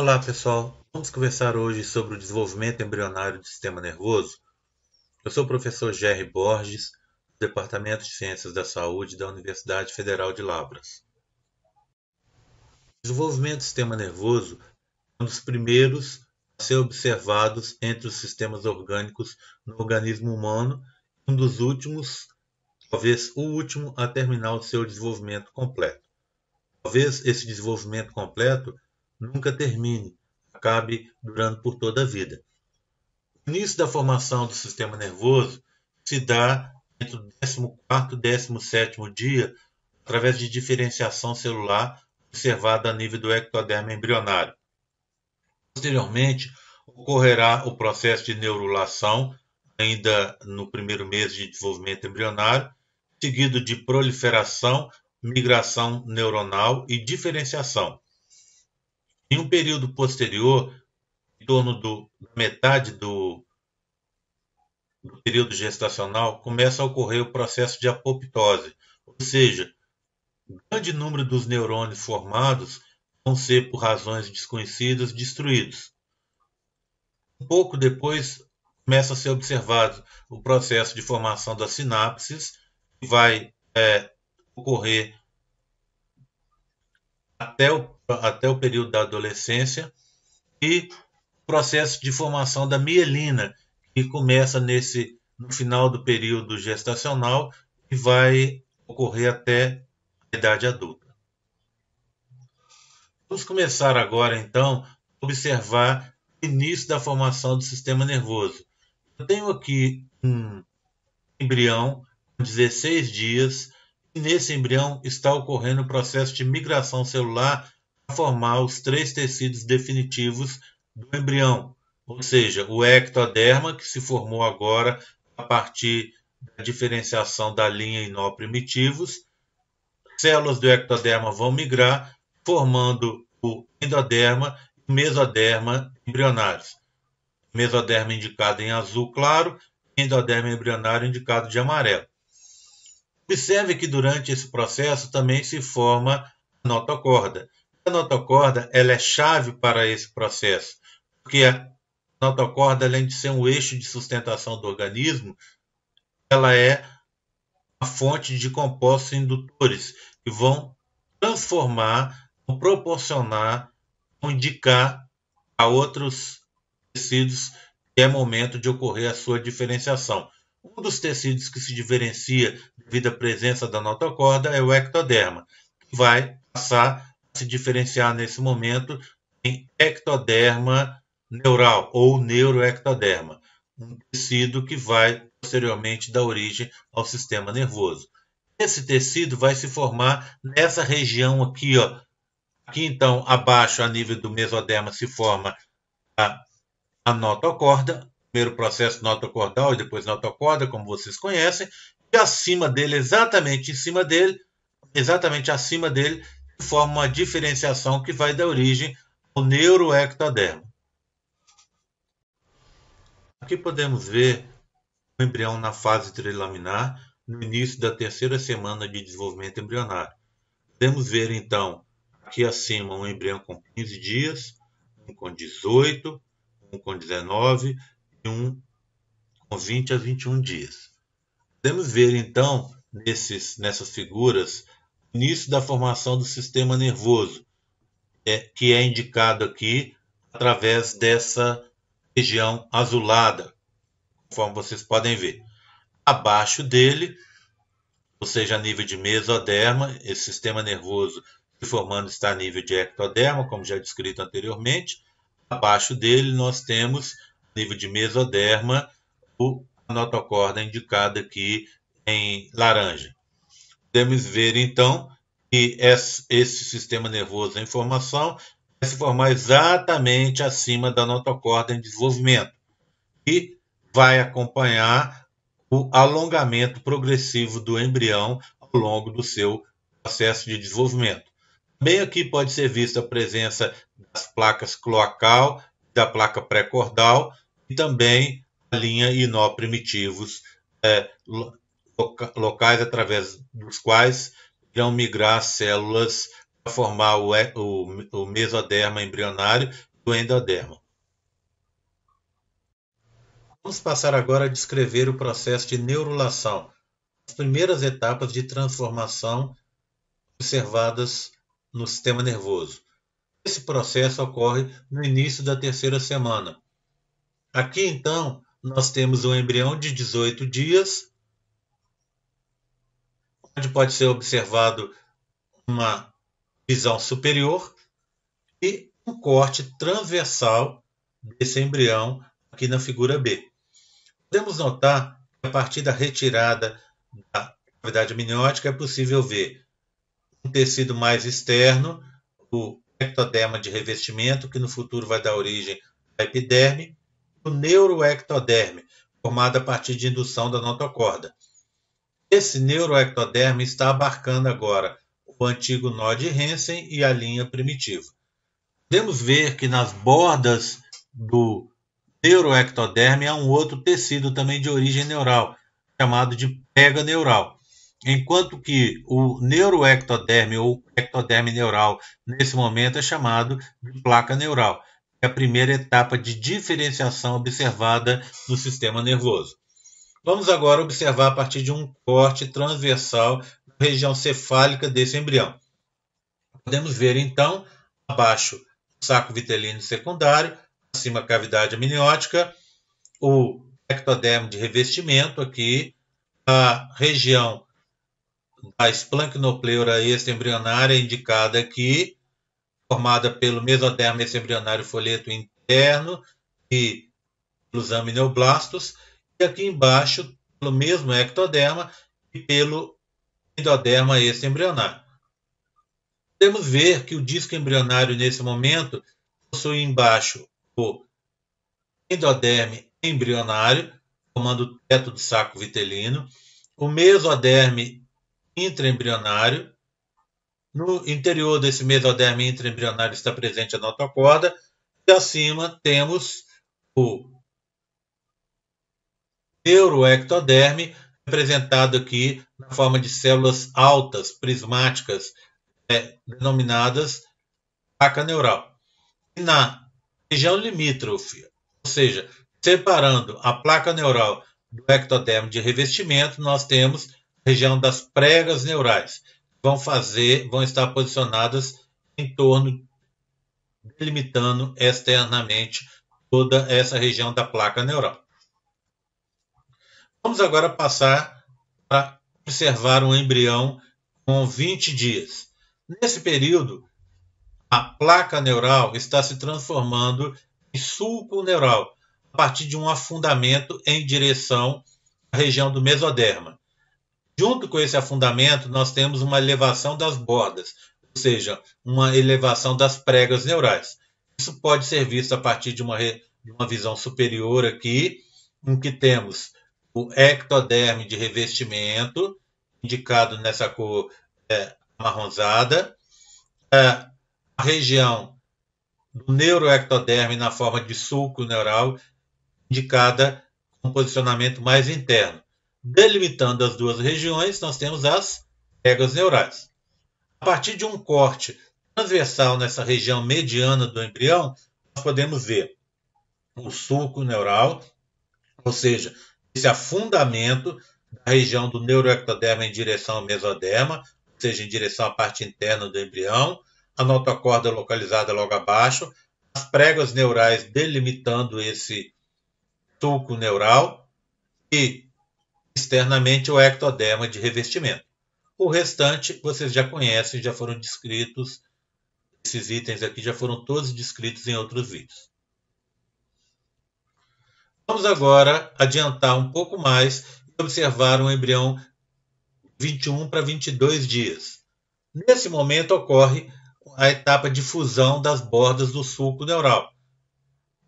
Olá pessoal, vamos conversar hoje sobre o desenvolvimento embrionário do sistema nervoso. Eu sou o professor Jerry Borges, do Departamento de Ciências da Saúde da Universidade Federal de Lavras. O desenvolvimento do sistema nervoso é um dos primeiros a ser observados entre os sistemas orgânicos no organismo humano e um dos últimos, talvez o último, a terminar o seu desenvolvimento completo. Talvez esse desenvolvimento completo nunca termine, acabe durando por toda a vida. O início da formação do sistema nervoso se dá entre o 14 e 17 dia através de diferenciação celular observada a nível do ectoderma embrionário. Posteriormente, ocorrerá o processo de neurulação, ainda no primeiro mês de desenvolvimento embrionário, seguido de proliferação, migração neuronal e diferenciação. Em um período posterior, em torno do, da metade do, do período gestacional, começa a ocorrer o processo de apoptose, ou seja, o grande número dos neurônios formados vão ser, por razões desconhecidas, destruídos. Um pouco depois, começa a ser observado o processo de formação das sinapses, que vai é, ocorrer até o, até o período da adolescência, e processo de formação da mielina, que começa nesse no final do período gestacional e vai ocorrer até a idade adulta. Vamos começar agora então a observar o início da formação do sistema nervoso. Eu tenho aqui um embrião com 16 dias nesse embrião está ocorrendo o processo de migração celular para formar os três tecidos definitivos do embrião, ou seja, o ectoderma, que se formou agora a partir da diferenciação da linha e nó primitivos. Células do ectoderma vão migrar, formando o endoderma e mesoderma embrionários. Mesoderma indicado em azul claro, endoderma embrionário indicado de amarelo. Observe que durante esse processo também se forma a notocorda. A notocorda ela é chave para esse processo, porque a notocorda, além de ser um eixo de sustentação do organismo, ela é a fonte de compostos indutores que vão transformar, proporcionar, indicar a outros tecidos que é momento de ocorrer a sua diferenciação. Um dos tecidos que se diferencia devido à presença da notocorda é o ectoderma, que vai passar a se diferenciar nesse momento em ectoderma neural ou neuroectoderma, um tecido que vai posteriormente dar origem ao sistema nervoso. Esse tecido vai se formar nessa região aqui, ó. Aqui então, abaixo, a nível do mesoderma, se forma a, a notocorda, primeiro processo notocordal e depois notocorda, como vocês conhecem, e acima dele, exatamente em cima dele, exatamente acima dele, forma uma diferenciação que vai dar origem ao neuroectoderma. Aqui podemos ver o embrião na fase trilaminar, no início da terceira semana de desenvolvimento embrionário. Podemos ver então aqui acima um embrião com 15 dias, um com 18, um com 19 21, com 20 a 21 dias. Podemos ver então nesses, nessas figuras o início da formação do sistema nervoso, é, que é indicado aqui através dessa região azulada, conforme vocês podem ver. Abaixo dele, ou seja, a nível de mesoderma, esse sistema nervoso se formando está a nível de ectoderma, como já descrito anteriormente. Abaixo dele nós temos nível de mesoderma, o notocorda indicada aqui em laranja. Podemos ver então que esse sistema nervoso em formação vai se formar exatamente acima da notocorda em desenvolvimento e vai acompanhar o alongamento progressivo do embrião ao longo do seu processo de desenvolvimento. Também aqui pode ser vista a presença das placas cloacal, da placa pré-cordal, e também a linha e nó primitivos, é, locais através dos quais irão migrar células para formar o, o, o mesoderma embrionário do endodermo. Vamos passar agora a descrever o processo de neurulação, as primeiras etapas de transformação observadas no sistema nervoso. Esse processo ocorre no início da terceira semana. Aqui, então, nós temos um embrião de 18 dias, onde pode ser observado uma visão superior e um corte transversal desse embrião aqui na figura B. Podemos notar que a partir da retirada da cavidade amniótica é possível ver um tecido mais externo, o ectoderma de revestimento, que no futuro vai dar origem à epiderme, neuroectoderme, formado a partir de indução da notocorda. Esse neuroectoderme está abarcando agora o antigo nó de Hansen e a linha primitiva. Podemos ver que nas bordas do neuroectoderme há um outro tecido também de origem neural, chamado de pega neural. Enquanto que o neuroectoderme ou ectoderme neural, nesse momento, é chamado de placa neural. É a primeira etapa de diferenciação observada no sistema nervoso. Vamos agora observar a partir de um corte transversal na região cefálica desse embrião. Podemos ver então, abaixo, o saco vitelino secundário, acima a cavidade amniótica, o ectodermo de revestimento aqui, a região da esplancnopleura extraembrionária indicada aqui, formada pelo mesodermo extraembrionário folheto interno e pelos aminoblastos, e aqui embaixo pelo mesmo ectoderma e pelo endoderma extraembrionário. Podemos ver que o disco embrionário nesse momento possui embaixo o endoderme embrionário, formando o teto do saco vitelino, o mesoderme intraembrionário. No interior desse mesoderme intraembrionário está presente a notocorda. E acima temos o neuroectoderme, representado aqui na forma de células altas, prismáticas, é, denominadas placa neural. E na região limítrofe, ou seja, separando a placa neural do ectodermo de revestimento, nós temos região das pregas neurais, vão fazer, vão estar posicionadas em torno, delimitando externamente toda essa região da placa neural. Vamos agora passar para observar um embrião com 20 dias. Nesse período, a placa neural está se transformando em sulco neural, a partir de um afundamento em direção à região do mesoderma. Junto com esse afundamento, nós temos uma elevação das bordas, ou seja, uma elevação das pregas neurais. Isso pode ser visto a partir de uma, de uma visão superior aqui, em que temos o ectoderme de revestimento, indicado nessa cor é, marronzada, é, a região do neuroectoderme na forma de sulco neural, indicada com posicionamento mais interno. Delimitando as duas regiões, nós temos as pregas neurais. A partir de um corte transversal nessa região mediana do embrião, nós podemos ver o sulco neural, ou seja, esse afundamento da região do neuroectoderma em direção ao mesoderma, ou seja, em direção à parte interna do embrião, a notocorda localizada logo abaixo, as pregas neurais delimitando esse sulco neural e externamente o ectoderma de revestimento. O restante vocês já conhecem, já foram descritos, esses itens aqui já foram todos descritos em outros vídeos. Vamos agora adiantar um pouco mais e observar um embrião 21 para 22 dias. Nesse momento ocorre a etapa de fusão das bordas do sulco neural.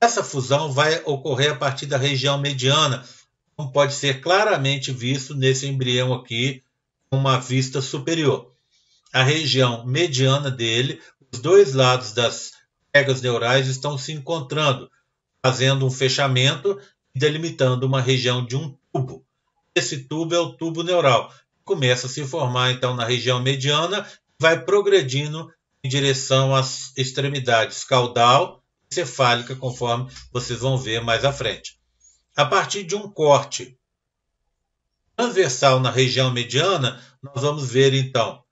Essa fusão vai ocorrer a partir da região mediana pode ser claramente visto nesse embrião aqui, com uma vista superior. A região mediana dele, os dois lados das pregas neurais estão se encontrando, fazendo um fechamento e delimitando uma região de um tubo. Esse tubo é o tubo neural. Começa a se formar então na região mediana, vai progredindo em direção às extremidades caudal e cefálica, conforme vocês vão ver mais à frente. A partir de um corte transversal na região mediana, nós vamos ver então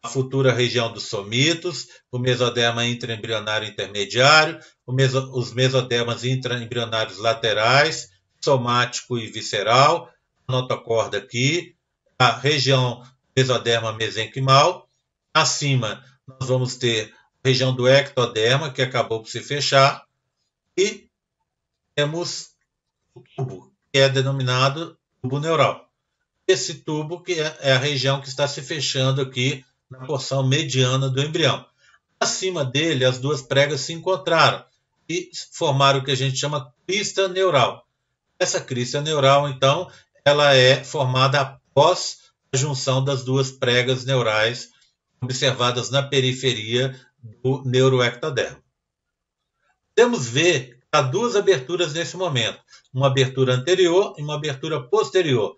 a futura região dos somitos, o mesoderma intraembrionário intermediário, meso, os mesodermas intraembrionários laterais, somático e visceral, a notocorda aqui, a região mesoderma mesenquimal. Acima nós vamos ter a região do ectoderma, que acabou por se fechar, e temos tubo, que é denominado tubo neural. Esse tubo que é, é a região que está se fechando aqui na porção mediana do embrião. Acima dele, as duas pregas se encontraram e formaram o que a gente chama crista neural. Essa crista neural, então, ela é formada após a junção das duas pregas neurais observadas na periferia do neuroectodermo. Podemos ver há duas aberturas nesse momento, uma abertura anterior e uma abertura posterior.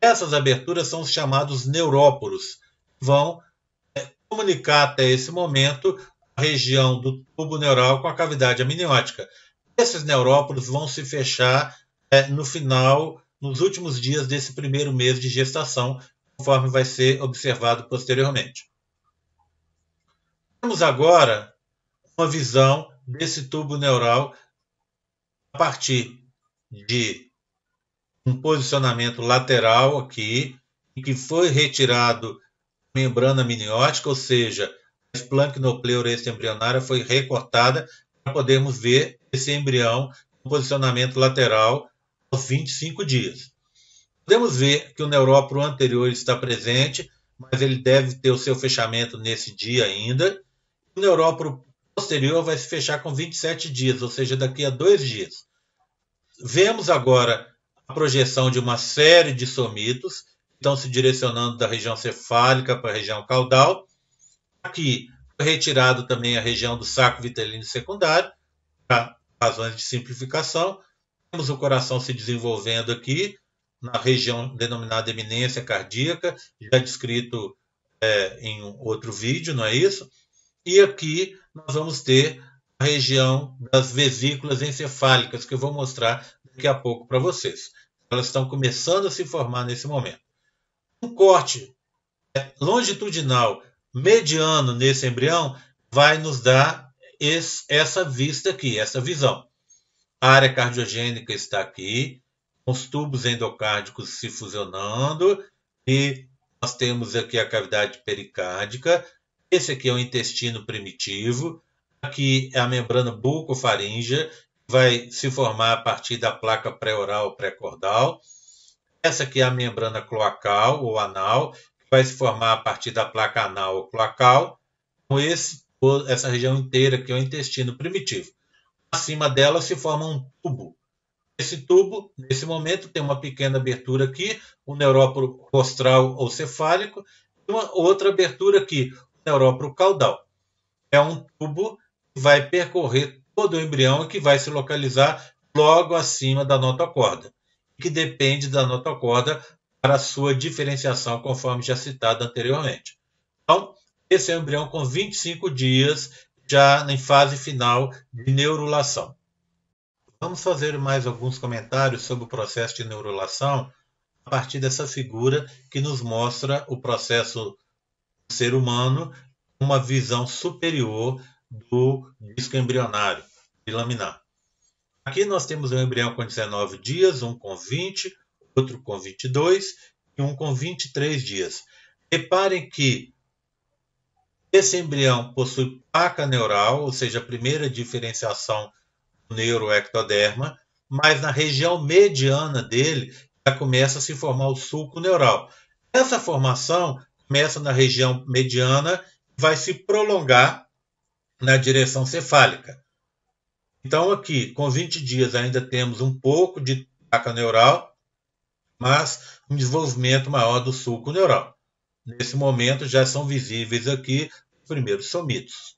Essas aberturas são os chamados neuróporos, vão comunicar até esse momento a região do tubo neural com a cavidade amniótica. Esses neurópolis vão se fechar é, no final, nos últimos dias desse primeiro mês de gestação, conforme vai ser observado posteriormente. Temos agora uma visão desse tubo neural a partir de um posicionamento lateral aqui, que foi retirado membrana amniótica, ou seja, a esplancnopleura embrionária foi recortada para podermos ver esse embrião com posicionamento lateral aos 25 dias. Podemos ver que o neuróporo anterior está presente, mas ele deve ter o seu fechamento nesse dia ainda. O neuróporo posterior vai se fechar com 27 dias, ou seja, daqui a dois dias. Vemos agora a projeção de uma série de somitos estão se direcionando da região cefálica para a região caudal. Aqui retirado também a região do saco vitelino secundário, para razões de simplificação. Temos o coração se desenvolvendo aqui, na região denominada eminência cardíaca, já descrito é, em outro vídeo, não é isso? E aqui nós vamos ter a região das vesículas encefálicas, que eu vou mostrar daqui a pouco para vocês. Elas estão começando a se formar nesse momento um corte longitudinal mediano nesse embrião vai nos dar esse, essa vista aqui, essa visão. A área cardiogênica está aqui, os tubos endocárdicos se fusionando, e nós temos aqui a cavidade pericárdica. Esse aqui é o intestino primitivo. Aqui é a membrana bucofaríngea, vai se formar a partir da placa pré-oral pré-cordal. Essa aqui é a membrana cloacal ou anal, que vai se formar a partir da placa anal ou cloacal, com esse, essa região inteira que é o intestino primitivo. Acima dela se forma um tubo. Esse tubo, nesse momento, tem uma pequena abertura aqui, o neuróporo rostral ou cefálico, e uma outra abertura aqui, neuróporo caudal. É um tubo que vai percorrer todo o embrião e que vai se localizar logo acima da notocorda que depende da notocorda para sua diferenciação, conforme já citado anteriormente. Então, esse é o embrião com 25 dias, já em fase final de neurulação. Vamos fazer mais alguns comentários sobre o processo de neurulação a partir dessa figura que nos mostra o processo ser humano, uma visão superior do disco embrionário bilaminar. Aqui nós temos um embrião com 19 dias, um com 20, outro com 22 e um com 23 dias. Reparem que esse embrião possui placa neural, ou seja, a primeira diferenciação do neuroectoderma, mas na região mediana dele já começa a se formar o sulco neural. Essa formação começa na região mediana e vai se prolongar na direção cefálica. Então, aqui, com 20 dias, ainda temos um pouco de placa neural, mas um desenvolvimento maior do sulco neural. Nesse momento, já são visíveis aqui os primeiros somitos.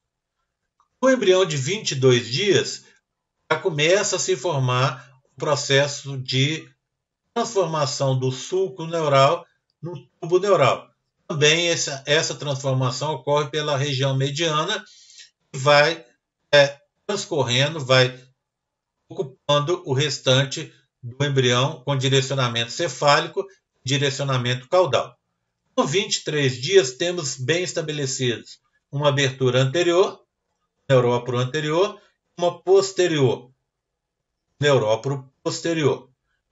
O embrião de 22 dias já começa a se formar o processo de transformação do sulco neural no tubo neural. Também essa, essa transformação ocorre pela região mediana e vai é, transcorrendo, vai ocupando o restante do embrião com direcionamento cefálico direcionamento caudal. Com 23 dias, temos bem estabelecidos uma abertura anterior, neuróporo anterior, uma posterior, neuróporo posterior.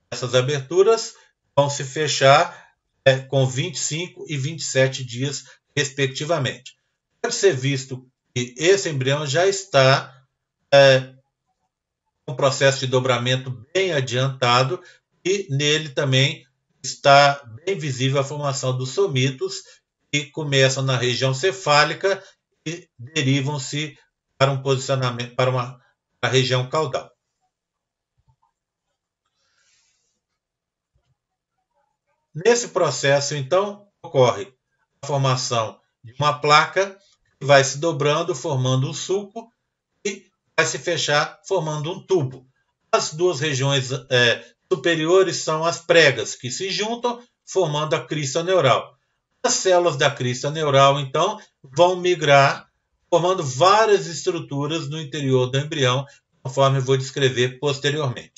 Essas aberturas vão se fechar com 25 e 27 dias, respectivamente. Pode ser visto que esse embrião já está é, um processo de dobramento bem adiantado e nele também está bem visível a formação dos somitos que começam na região cefálica e derivam-se para um posicionamento para uma para a região caudal. Nesse processo, então, ocorre a formação de uma placa que vai se dobrando, formando um sulco e vai se fechar, formando um tubo. As duas regiões é, superiores são as pregas, que se juntam, formando a crista neural. As células da crista neural, então, vão migrar, formando várias estruturas no interior do embrião, conforme vou descrever posteriormente.